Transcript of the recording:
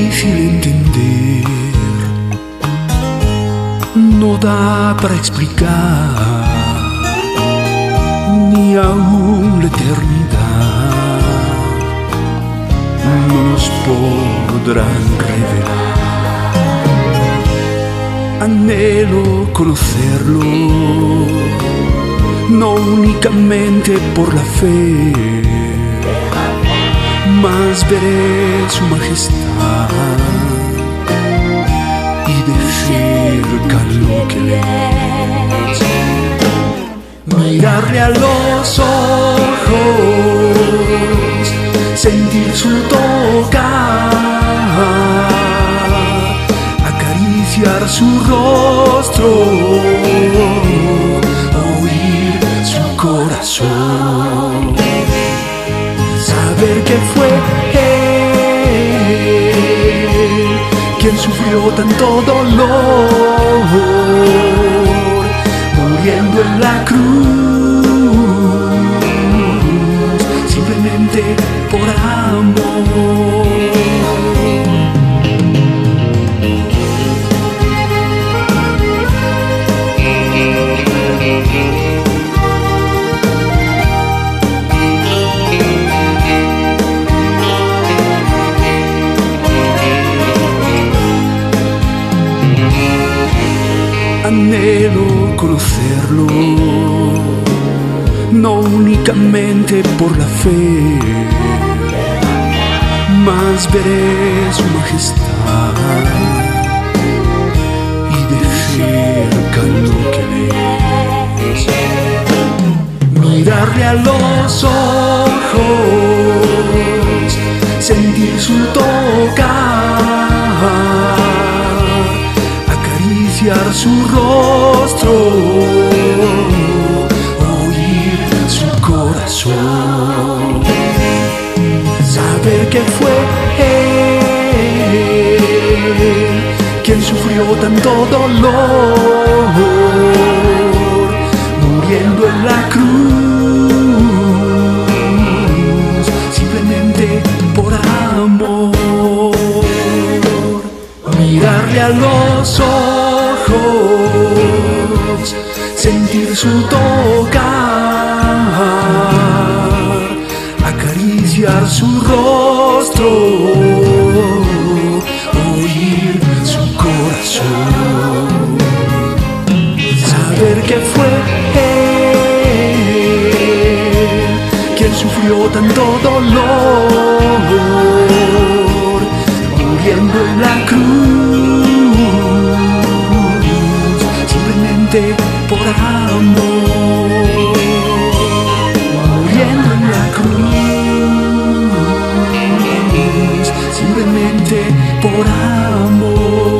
difícil entender, no da para explicar, ni aún la eternidad. No nos podrán revelar. Anhelo conocerlo, no únicamente por la fe más veré su majestad y de cerca lo que es. Mirarle a los ojos, sentir su tocar, acariciar su rostro, que fue él quien sufrió tanto dolor, muriendo en la cruz, anhelo conocerlo, no únicamente por la fe, más veré su majestad y de cerca lo que le es. Mirarle a los ojos, sentir su tocar su rostro, oír su corazón, saber que fue él quien sufrió tanto dolor, muriendo en la cruz, simplemente por amor mirarle a los ojos, sentir su tocar, acariciar su rostro, oír su corazón, saber que fue él quien sufrió tanto dolor por amor.